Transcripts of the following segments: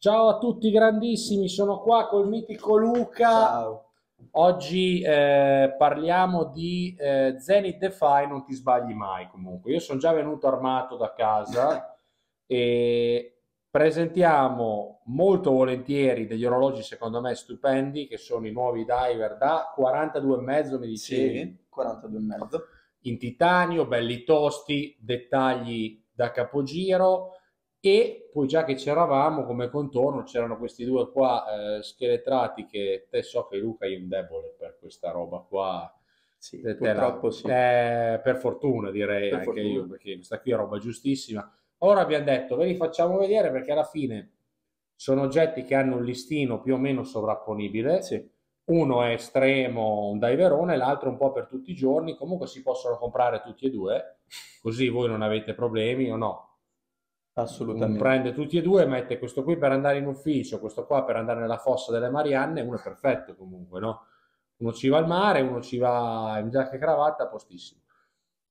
Ciao a tutti grandissimi, sono qua col mitico Luca. Ciao. Oggi eh, parliamo di eh, Zenith Defy, non ti sbagli mai comunque. Io sono già venuto armato da casa e presentiamo molto volentieri degli orologi secondo me stupendi che sono i nuovi diver da 42,5 mi dicevi? Sì, 42,5. In titanio, belli tosti, dettagli da capogiro e poi già che c'eravamo come contorno c'erano questi due qua eh, scheletrati che te so che Luca è un debole per questa roba qua Sì, Te- te purtroppo la- sì. eh, per fortuna direi Per anche fortuna. io perché questa qui è roba giustissima ora abbiamo detto ve li facciamo vedere perché alla fine sono oggetti che hanno un listino più o meno sovrapponibile Sì, uno è estremo, un diverone, l'altro un po' per tutti i giorni. Comunque si possono comprare tutti e due, così voi non avete problemi o no. Assolutamente. prende tutti e due, mette questo qui per andare in ufficio, questo qua per andare nella fossa delle Marianne, uno è perfetto comunque, no? Uno ci va al mare, uno ci va in giacca e cravatta, postissimo.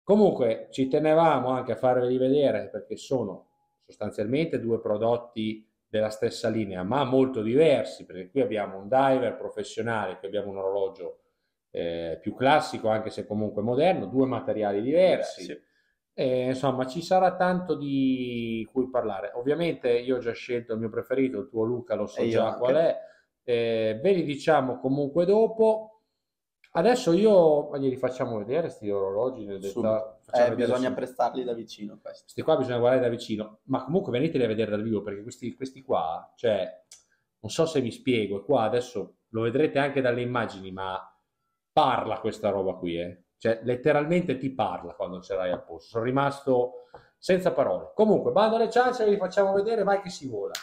Comunque ci tenevamo anche a farveli vedere perché sono sostanzialmente due prodotti della stessa linea, ma molto diversi, perché qui abbiamo un diver professionale, qui abbiamo un orologio eh, più classico, anche se comunque moderno, due materiali diversi. Sì. E, insomma, ci sarà tanto di cui parlare. Ovviamente io ho già scelto il mio preferito, il tuo Luca, lo so E già qual è. Eh, ve li diciamo comunque dopo. Adesso io ma glieli facciamo vedere questi orologi. Facciamo Eh, bisogna subito. prestarli da vicino questi. Questi qua bisogna guardare da vicino, ma comunque veniteli a vedere dal vivo perché questi, questi qua, cioè, non so se mi spiego, qua adesso lo vedrete anche dalle immagini, ma parla questa roba qui, eh. Cioè, letteralmente ti parla quando ce l'hai a posto. Sono rimasto senza parole. Comunque, bando alle ciance, ve li facciamo vedere, vai che si vola.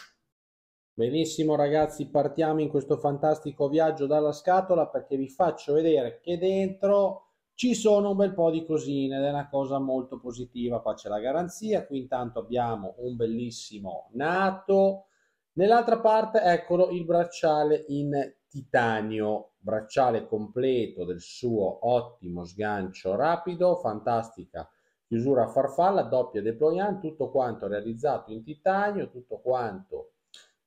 Benissimo ragazzi, partiamo in questo fantastico viaggio dalla scatola perché vi faccio vedere che dentro ci sono un bel po' di cosine ed è una cosa molto positiva. Qua c'è la garanzia, qui intanto abbiamo un bellissimo nato. Nell'altra parte, eccolo, il bracciale in titanio, bracciale completo del suo ottimo sgancio rapido, fantastica chiusura a farfalla, doppia deployant, tutto quanto realizzato in titanio, tutto quanto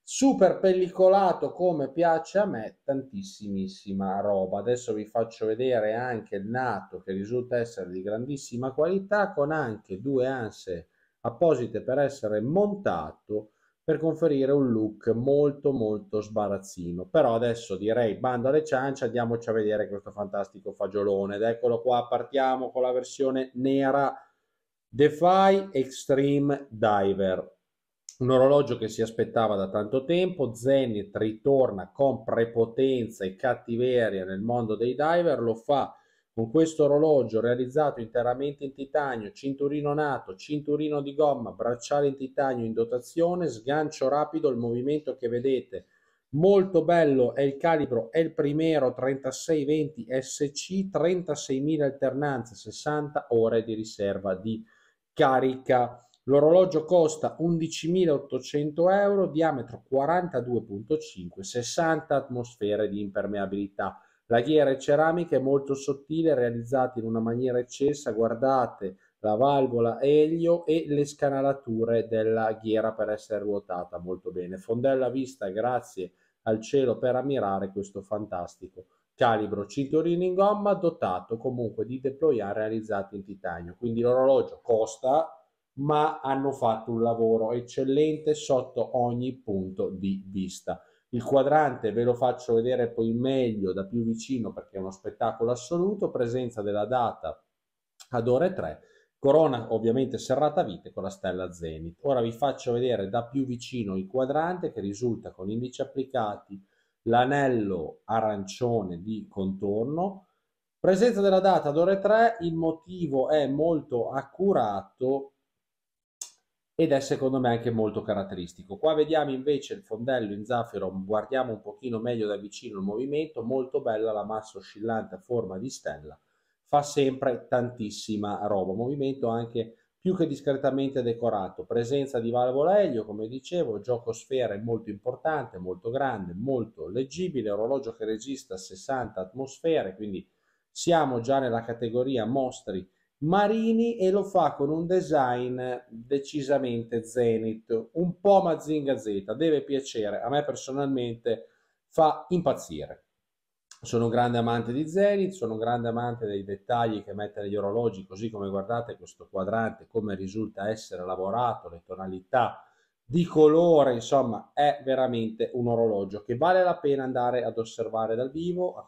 super pellicolato come piace a me, tantissimissima roba. Adesso vi faccio vedere anche il nato che risulta essere di grandissima qualità con anche due anse apposite per essere montato per conferire un look molto molto sbarazzino. Però adesso direi bando alle ciance, andiamoci a vedere questo fantastico fagiolone ed eccolo qua, partiamo con la versione nera Defy Extreme Diver un orologio che si aspettava da tanto tempo. Zenith ritorna con prepotenza e cattiveria nel mondo dei diver, lo fa con questo orologio realizzato interamente in titanio, cinturino nato, cinturino di gomma, bracciale in titanio in dotazione, sgancio rapido, il movimento che vedete molto bello è il calibro, è il Primero 3620 SC, 36.000 alternanze, 60 ore di riserva di carica. L'orologio costa 11.800 euro, diametro 42.5, 60 atmosfere di impermeabilità. La ghiera è ceramica è molto sottile, realizzata in una maniera eccessa. Guardate la valvola elio e le scanalature della ghiera per essere ruotata molto bene. Fondella vista, grazie al cielo per ammirare questo fantastico calibro cinturino in gomma dotato comunque di deployant realizzati in titanio. Quindi l'orologio costa ma hanno fatto un lavoro eccellente sotto ogni punto di vista. Il quadrante ve lo faccio vedere poi meglio da più vicino perché è uno spettacolo assoluto, presenza della data ad ore 3, corona ovviamente serrata vite con la stella Zenith. Ora vi faccio vedere da più vicino il quadrante che risulta con indici applicati, l'anello arancione di contorno, presenza della data ad ore 3, il motivo è molto accurato ed è secondo me anche molto caratteristico. Qua vediamo invece il fondello in zaffiro, guardiamo un pochino meglio da vicino il movimento, molto bella la massa oscillante a forma di stella, fa sempre tantissima roba, movimento anche più che discretamente decorato, presenza di valvola elio, come dicevo, gioco sfera è molto importante, molto grande, molto leggibile, orologio che resiste a 60 atmosfere, quindi siamo già nella categoria mostri marini e lo fa con un design decisamente Zenith, un po' Mazinga Z, deve piacere, a me personalmente fa impazzire. Sono un grande amante di Zenith, sono un grande amante dei dettagli che mette negli orologi, così come guardate questo quadrante, come risulta essere lavorato, le tonalità di colore, insomma, è veramente un orologio che vale la pena andare ad osservare dal vivo,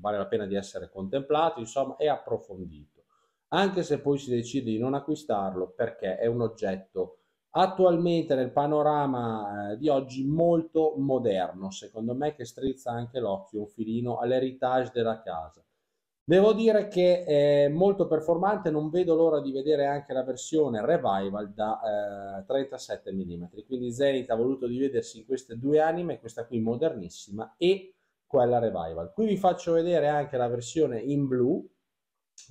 vale la pena di essere contemplato, insomma, è approfondito anche se poi si decide di non acquistarlo perché è un oggetto attualmente nel panorama eh, di oggi molto moderno, secondo me che strizza anche l'occhio un filino all'heritage della casa. Devo dire che è molto performante, non vedo l'ora di vedere anche la versione Revival da eh, 37 mm, quindi Zenith ha voluto dividersi in queste due anime, questa qui modernissima e quella Revival. Qui vi faccio vedere anche la versione in blu,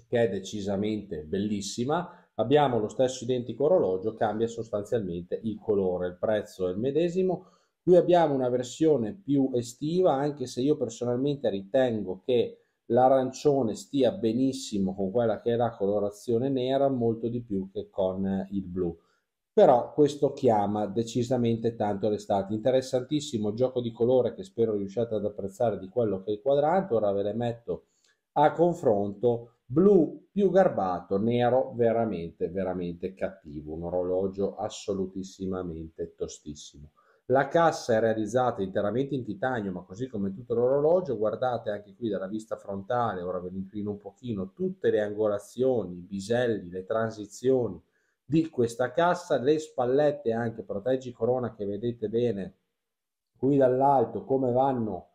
che è decisamente bellissima. Abbiamo lo stesso identico orologio, cambia sostanzialmente il colore, il prezzo è il medesimo. Qui abbiamo una versione più estiva, anche se io personalmente ritengo che l'arancione stia benissimo con quella che è la colorazione nera, molto di più che con il blu. Però questo chiama decisamente tanto l'estate. Interessantissimo gioco di colore che spero riusciate ad apprezzare di quello che è il quadrante. Ora ve le metto a confronto blu più garbato, nero veramente, veramente cattivo, un orologio assolutissimamente tostissimo. La cassa è realizzata interamente in titanio, ma così come tutto l'orologio, guardate anche qui dalla vista frontale, ora ve lo inclino un pochino, tutte le angolazioni, i biselli, le transizioni di questa cassa, le spallette anche proteggi corona che vedete bene qui dall'alto come vanno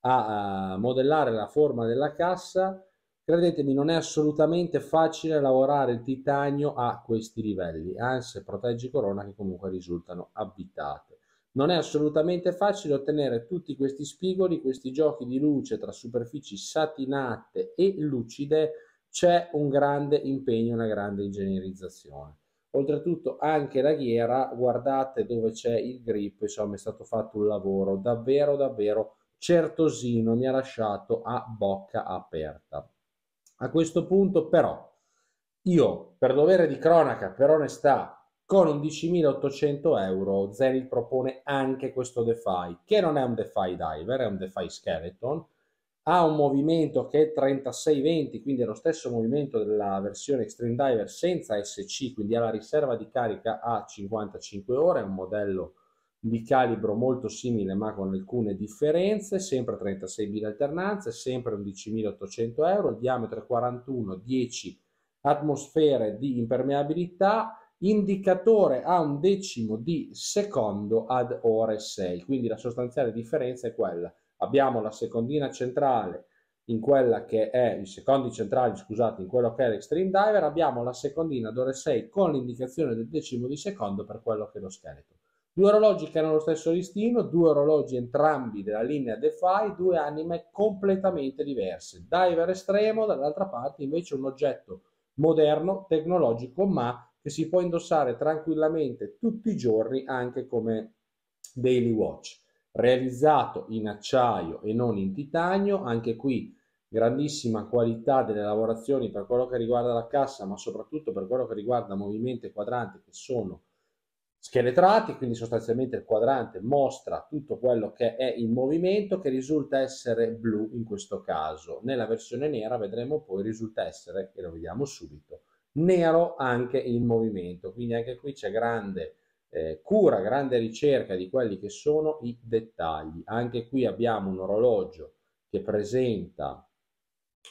a, modellare la forma della cassa, Credetemi, non è assolutamente facile lavorare il titanio a questi livelli, anzi proteggi corona che comunque risultano abitate. Non è assolutamente facile ottenere tutti questi spigoli, questi giochi di luce tra superfici satinate e lucide, c'è un grande impegno, una grande ingegnerizzazione. Oltretutto anche la ghiera, guardate dove c'è il grip, insomma è stato fatto un lavoro davvero davvero certosino, mi ha lasciato a bocca aperta. A questo punto però io per dovere di cronaca, per onestà, con 11.800 euro Zenith propone anche questo DeFi, che non è un DeFi Diver, è un DeFi Skeleton, ha un movimento che è 36-20, quindi è lo stesso movimento della versione Extreme Diver senza SC, quindi ha la riserva di carica a 55 ore, è un modello di calibro molto simile ma con alcune differenze, sempre 36.000 alternanze, sempre 11.800 euro, il diametro è 41, 10 atmosfere di impermeabilità, indicatore a un decimo di secondo ad ore 6, quindi la sostanziale differenza è quella. Abbiamo la secondina centrale in quella che è i secondi centrali, scusate, in quello che è l'Extreme Diver, abbiamo la secondina ad ore 6 con l'indicazione del decimo di secondo per quello che è lo scheletro. Due orologi che hanno lo stesso listino, due orologi entrambi della linea DeFi, due anime completamente diverse. Diver estremo, dall'altra parte invece un oggetto moderno, tecnologico, ma che si può indossare tranquillamente tutti i giorni anche come daily watch. Realizzato in acciaio e non in titanio, anche qui grandissima qualità delle lavorazioni per quello che riguarda la cassa, ma soprattutto per quello che riguarda movimento e quadrante che sono scheletrati, quindi sostanzialmente il quadrante mostra tutto quello che è in movimento che risulta essere blu in questo caso. Nella versione nera vedremo poi risulta essere, e lo vediamo subito, nero anche in movimento, quindi anche qui c'è grande eh, cura, grande ricerca di quelli che sono i dettagli. Anche qui abbiamo un orologio che presenta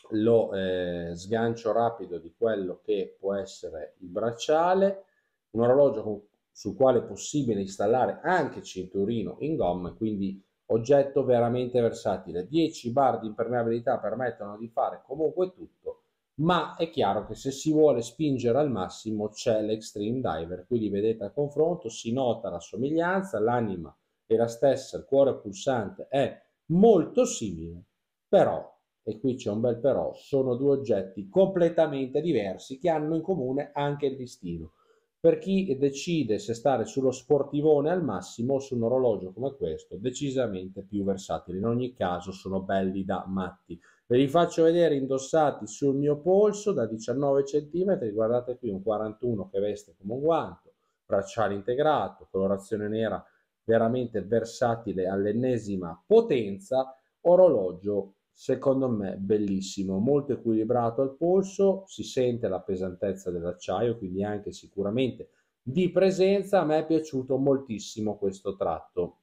lo eh, sgancio rapido di quello che può essere il bracciale, un orologio con sul quale è possibile installare anche cinturino in gomma, quindi oggetto veramente versatile. 10 bar di impermeabilità permettono di fare comunque tutto, ma è chiaro che se si vuole spingere al massimo c'è l'Extreme Diver, qui li vedete a confronto, si nota la somiglianza, l'anima è la stessa, il cuore pulsante è molto simile, però, e qui c'è un bel però, sono due oggetti completamente diversi che hanno in comune anche il listino per chi decide se stare sullo sportivone al massimo o su un orologio come questo, decisamente più versatile. In ogni caso sono belli da matti. Ve li faccio vedere indossati sul mio polso da 19 cm, guardate qui un 41 che veste come un guanto, bracciale integrato, colorazione nera veramente versatile all'ennesima potenza, orologio secondo me bellissimo, molto equilibrato al polso, si sente la pesantezza dell'acciaio, quindi anche sicuramente di presenza, a me è piaciuto moltissimo questo tratto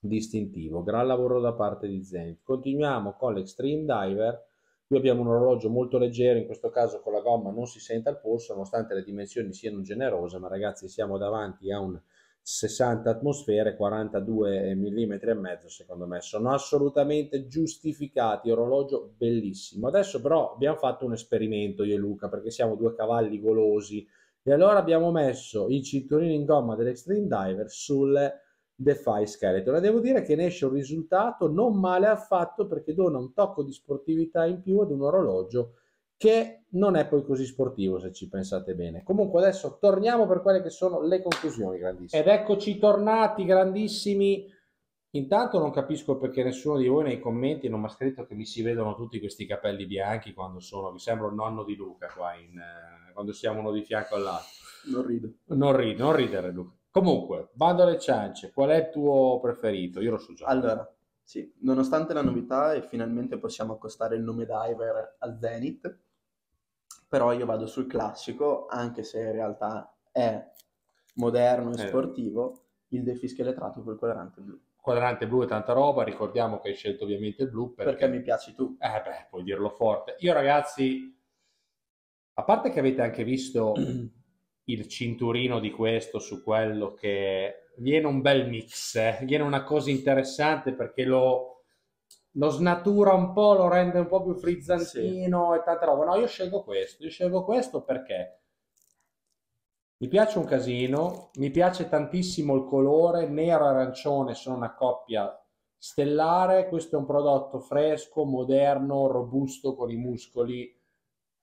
distintivo. Gran lavoro da parte di Zenith. Continuiamo con l'Extreme Diver. Qui abbiamo un orologio molto leggero, in questo caso con la gomma non si sente al polso, nonostante le dimensioni siano generose, ma ragazzi siamo davanti a un 60 atmosfere, 42 mm e mezzo secondo me, sono assolutamente giustificati, orologio bellissimo. Adesso però abbiamo fatto un esperimento io e Luca, perché siamo due cavalli golosi, e allora abbiamo messo il cinturino in gomma dell'Extreme Diver sul Defy Skeleton e devo dire che ne esce un risultato non male affatto perché dona un tocco di sportività in più ad un orologio che non è poi così sportivo se ci pensate bene. Comunque adesso torniamo per quelle che sono le conclusioni grandissime. Ed eccoci tornati grandissimi. Intanto non capisco perché nessuno di voi nei commenti non mi ha scritto che mi si vedono tutti questi capelli bianchi quando sono, mi sembra il nonno di Luca qua, in, eh, quando siamo uno di fianco all'altro. Non rido. Non, rido, non ridere Luca. Comunque, bando alle ciance, qual è il tuo preferito? Io lo so già. Allora, sì, nonostante la novità e finalmente possiamo accostare il nome Diver al Zenith, però io vado sul classico, anche se in realtà è moderno e Eh. sportivo, il Defi scheletrato col quadrante blu. Quadrante blu e tanta roba, ricordiamo che hai scelto ovviamente il blu perché, Perché mi piaci tu. Eh beh, puoi dirlo forte. Io ragazzi, a parte che avete anche visto il cinturino di questo su quello che viene un bel mix, eh, viene una cosa interessante perché lo, lo snatura un po', lo rende un po' più frizzantino e tanta roba. No, io scelgo questo, io scelgo questo perché mi piace un casino, mi piace tantissimo il colore, nero e arancione sono una coppia stellare, questo è un prodotto fresco, moderno, robusto con i muscoli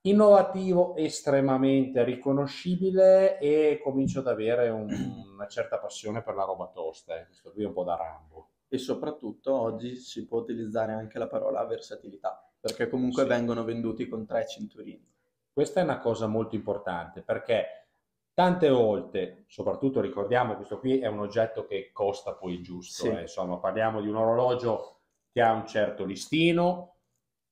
innovativo, estremamente riconoscibile e comincio ad avere un- una certa passione per la roba tosta. eh. Questo qui è un po' da Rambo. E soprattutto oggi si può utilizzare anche la parola versatilità, perché comunque Sì. vengono venduti con tre cinturini. Questa è una cosa molto importante perché tante volte, soprattutto ricordiamo questo qui è un oggetto che costa poi giusto, Sì. eh, insomma parliamo di un orologio che ha un certo listino,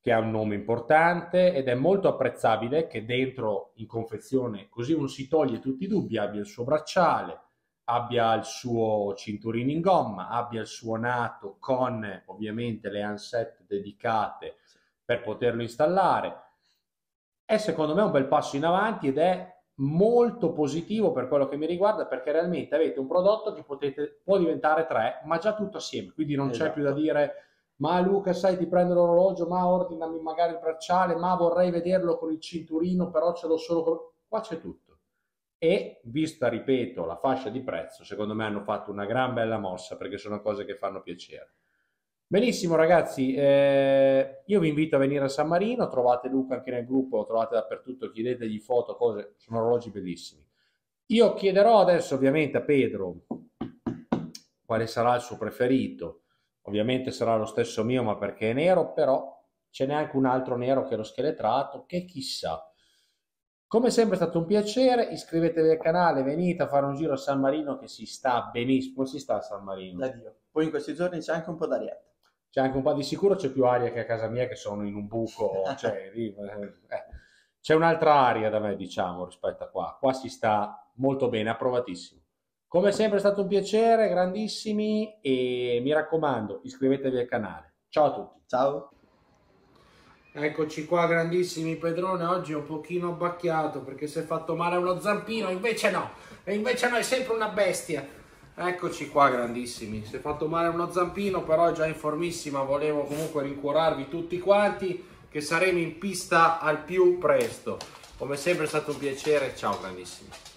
che ha un nome importante ed è molto apprezzabile che dentro in confezione, così uno si toglie tutti i dubbi, abbia il suo bracciale, abbia il suo cinturino in gomma, abbia il suo nato con ovviamente le ansette dedicate per poterlo installare. È secondo me un bel passo in avanti ed è molto positivo per quello che mi riguarda perché realmente avete un prodotto che potete, può diventare tre, ma già tutto assieme, quindi non c'è Esatto. più da dire ma Luca sai ti prendo l'orologio, ma ordinami magari il bracciale, ma vorrei vederlo con il cinturino, però ce l'ho solo con... Qua c'è tutto. E vista, ripeto, la fascia di prezzo, secondo me hanno fatto una gran bella mossa perché sono cose che fanno piacere. Benissimo ragazzi, eh, io vi invito a venire a San Marino, trovate Luca anche nel gruppo, lo trovate dappertutto, chiedetegli foto, cose, sono orologi bellissimi. Io chiederò adesso ovviamente a Pedro quale sarà il suo preferito, ovviamente sarà lo stesso mio ma perché è nero, però ce n'è anche un altro nero che è lo scheletrato, che chissà. Come sempre è stato un piacere, iscrivetevi al canale, venite a fare un giro a San Marino che si sta benissimo, si sta a San Marino. Da Dio. Poi in questi giorni c'è anche un po' d'arietta. C'è anche un po' di sicuro, c'è più aria che a casa mia che sono in un buco, cioè, eh, c'è un'altra aria da me diciamo rispetto a qua, qua si sta molto bene, approvatissimo. Come sempre è stato un piacere, grandissimi e mi raccomando iscrivetevi al canale. Ciao a tutti. Ciao. Eccoci qua grandissimi Pedrone, oggi è un pochino abbacchiato perché si è fatto male a uno zampino, invece no, e invece no, è sempre una bestia. Eccoci qua grandissimi, si è fatto male a uno zampino però è già in formissima, volevo comunque rincuorarvi tutti quanti che saremo in pista al più presto. Come sempre è stato un piacere, ciao grandissimi.